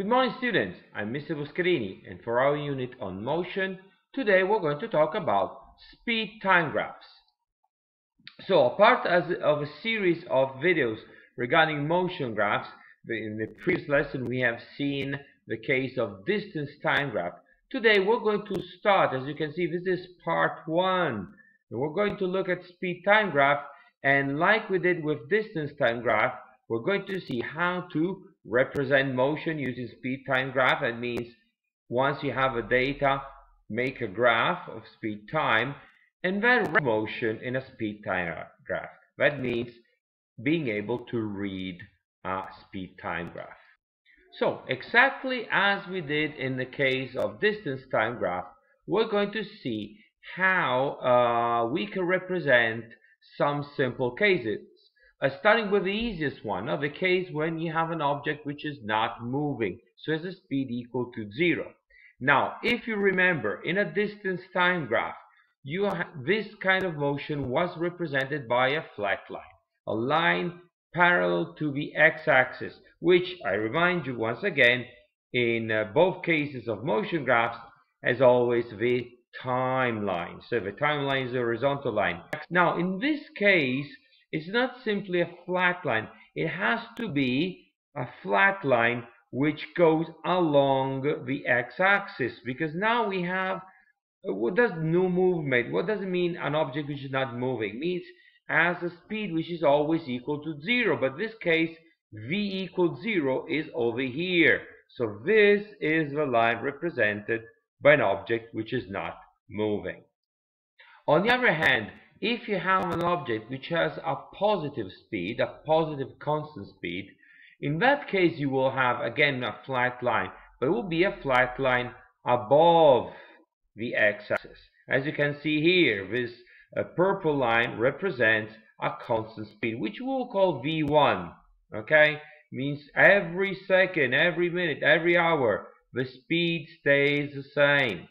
Good morning students, I'm Mr. Boscherini and for our unit on motion, today we're going to talk about speed time graphs. So a part of a series of videos regarding motion graphs, in the previous lesson we have seen the case of distance time graph. Today we're going to start, as you can see this is part 1. And We're going to look at speed time graph and like we did with distance time graph, we're going to see how to represent motion using speed time graph. That means once you have a data, make a graph of speed time and then motion in a speed time graph. That means being able to read a speed time graph. So exactly as we did in the case of distance time graph, we're going to see how uh, we can represent some simple cases. Uh, starting with the easiest one, uh, the case when you have an object which is not moving, so has a speed equal to zero. Now, if you remember, in a distance time graph, you this kind of motion was represented by a flat line, a line parallel to the x-axis, which I remind you once again, in uh, both cases of motion graphs, as always, the timeline. So the timeline is a horizontal line. Now, in this case, it's not simply a flat line. It has to be a flat line which goes along the x-axis because now we have uh, what does no movement what does it mean an object which is not moving? It means has a speed which is always equal to zero but this case v equals zero is over here. So this is the line represented by an object which is not moving. On the other hand if you have an object which has a positive speed, a positive constant speed, in that case you will have again a flat line, but it will be a flat line above the x-axis. As you can see here, this uh, purple line represents a constant speed, which we'll call v1. Okay, means every second, every minute, every hour, the speed stays the same.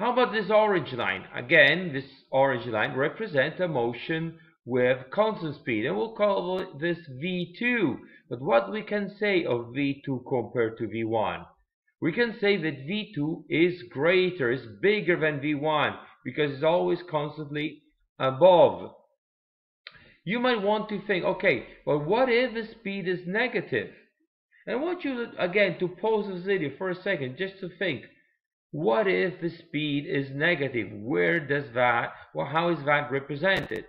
How about this orange line? Again, this orange line represents a motion with constant speed, and we'll call this V2. But what we can say of V2 compared to V1? We can say that V2 is greater, is bigger than V1, because it's always constantly above. You might want to think, okay, but what if the speed is negative? And I want you, again, to pause this video for a second, just to think. What if the speed is negative? Where does that, well, how is that represented?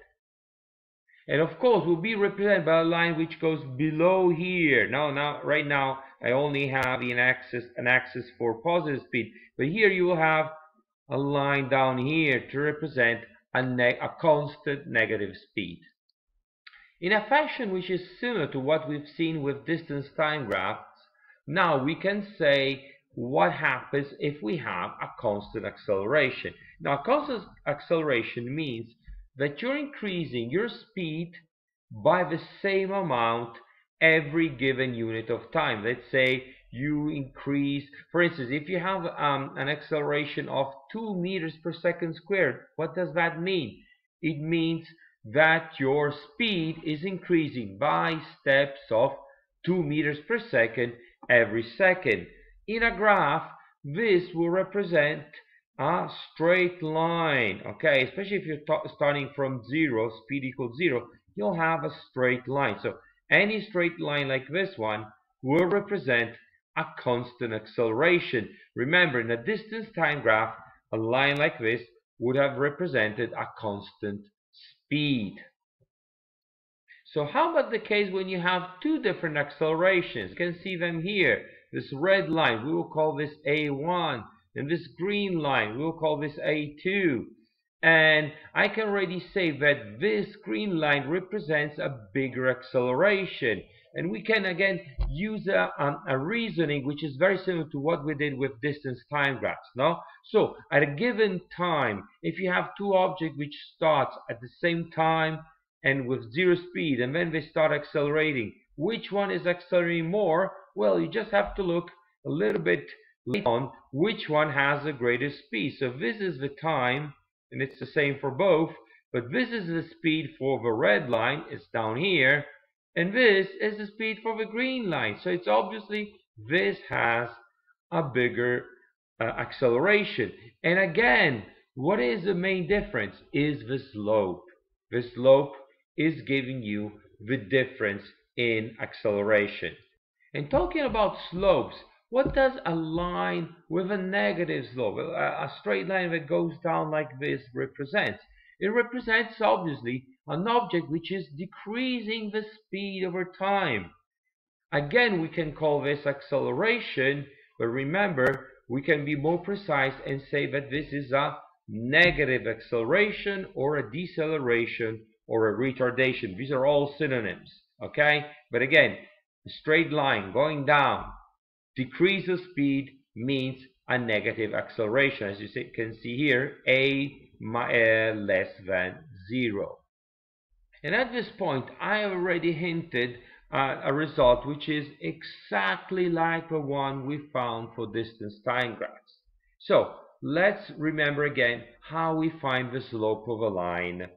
And of course, will be represented by a line which goes below here. Now, now, right now, I only have an axis, an axis for positive speed, but here you will have a line down here to represent a, a constant negative speed. In a fashion which is similar to what we've seen with distance time graphs, now we can say what happens if we have a constant acceleration. Now, constant acceleration means that you're increasing your speed by the same amount every given unit of time. Let's say you increase, for instance, if you have um, an acceleration of 2 meters per second squared, what does that mean? It means that your speed is increasing by steps of 2 meters per second every second. In a graph, this will represent a straight line, okay? Especially if you're starting from zero, speed equals zero, you'll have a straight line. So any straight line like this one will represent a constant acceleration. Remember, in a distance time graph, a line like this would have represented a constant speed. So how about the case when you have two different accelerations? You can see them here. This red line, we will call this A1. And this green line, we will call this A2. And I can already say that this green line represents a bigger acceleration. And we can again use a, um, a, reasoning which is very similar to what we did with distance time graphs. No? So at a given time, if you have two objects which start at the same time and with zero speed and then they start accelerating, which one is accelerating more? Well, you just have to look a little bit on which one has the greatest speed. So this is the time, and it's the same for both, but this is the speed for the red line, it's down here, and this is the speed for the green line. So it's obviously this has a bigger uh, acceleration. And again, what is the main difference? Is the slope. The slope is giving you the difference in acceleration. And talking about slopes, what does a line with a negative slope, a, straight line that goes down like this represent? It represents obviously an object which is decreasing the speed over time. Again, we can call this acceleration, but remember, we can be more precise and say that this is a negative acceleration or a deceleration or a retardation. These are all synonyms, okay? But again, straight line going down, decrease of speed means a negative acceleration. As you can see here, a uh, less than 0. And at this point, I already hinted at a result which is exactly like the one we found for distance time graphs. So let's remember again how we find the slope of a line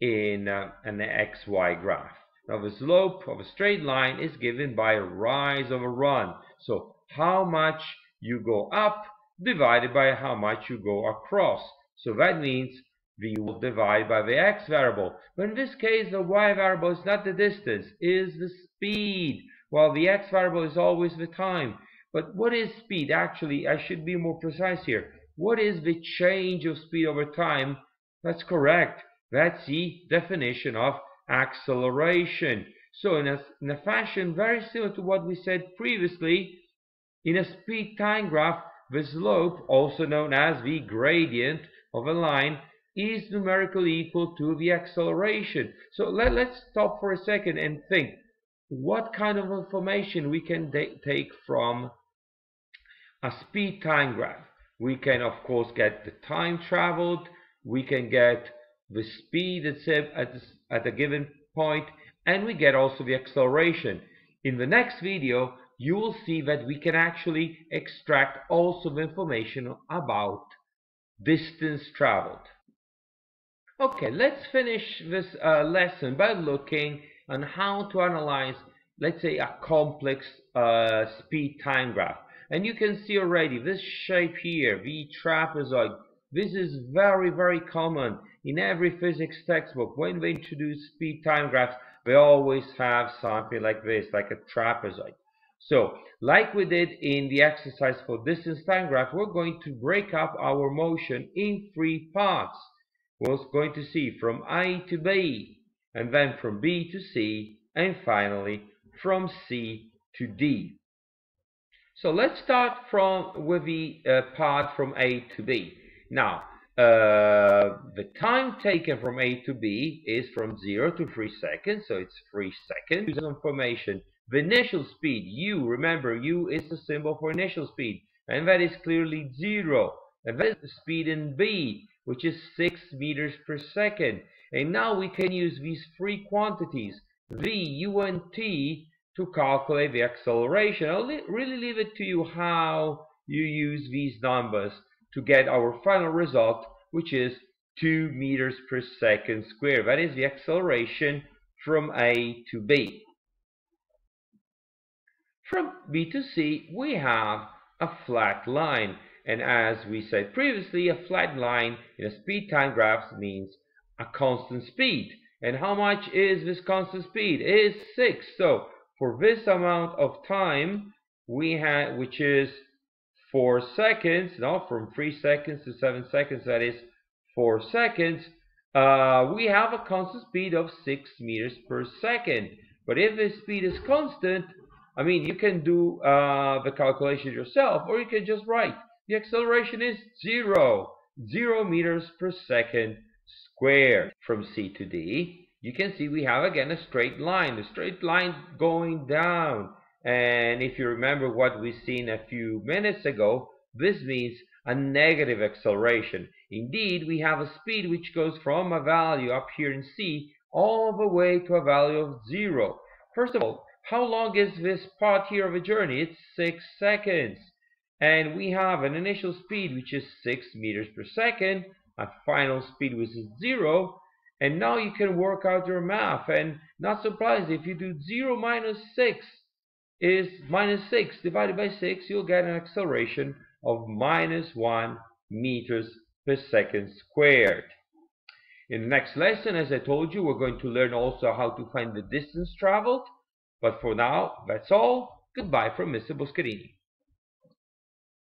in uh, an xy graph. Now the slope of a straight line is given by a rise over run. So how much you go up divided by how much you go across. So that means we will divide by the x variable. But in this case, the y variable is not the distance, is the speed, while the x variable is always the time. But what is speed? Actually, I should be more precise here. What is the change of speed over time? That's correct. That's the definition of acceleration. So in a, in a fashion very similar to what we said previously, in a speed time graph, the slope, also known as the gradient of a line, is numerically equal to the acceleration. So let, let's stop for a second and think what kind of information we can take from a speed time graph. We can of course get the time traveled, we can get the speed at, at, at a given point, and we get also the acceleration. In the next video, you will see that we can actually extract also the information about distance traveled. Okay, let's finish this uh, lesson by looking on how to analyze, let's say, a complex uh, speed time graph. And you can see already this shape here, the trapezoid, this is very, very common in every physics textbook. When they introduce speed time graphs, they always have something like this, like a trapezoid. So, like we did in the exercise for distance time graph, we're going to break up our motion in three parts We're going to see from A to B, and then from B to C, and finally from C to D. So let's start from with the uh, part from A to B. Now, uh, the time taken from A to B is from 0 to 3 seconds, so it's 3 seconds. Information. The initial speed, U, remember, U is the symbol for initial speed, and that is clearly 0. And that is the speed in B, which is 6 meters per second. And now we can use these three quantities, v, u, and t, to calculate the acceleration. I'll really leave it to you how you use these numbers to get our final result, which is 2 meters per second squared. That is the acceleration from A to B. From B to C, we have a flat line. And as we said previously, a flat line in a speed time graph means a constant speed. And how much is this constant speed? It is 6. So for this amount of time, we have, which is 4 seconds, no, from 3 seconds to 7 seconds, that is 4 seconds, uh, we have a constant speed of 6 meters per second. But if the speed is constant, I mean, you can do uh, the calculation yourself, or you can just write the acceleration is zero, zero meters per second squared. From C to D, you can see we have again a straight line, a straight line going down. And if you remember what we seen a few minutes ago, this means a negative acceleration. Indeed, we have a speed which goes from a value up here in C all the way to a value of zero. First of all, how long is this part here of a journey? It's six seconds and we have an initial speed which is 6 meters per second a final speed which is 0 and now you can work out your math and not surprised if you do 0 minus 6 is minus 6 divided by 6 you'll get an acceleration of minus 1 meters per second squared. In the next lesson, as I told you, we're going to learn also how to find the distance traveled. But for now, that's all. Goodbye from Mr. Boscherini.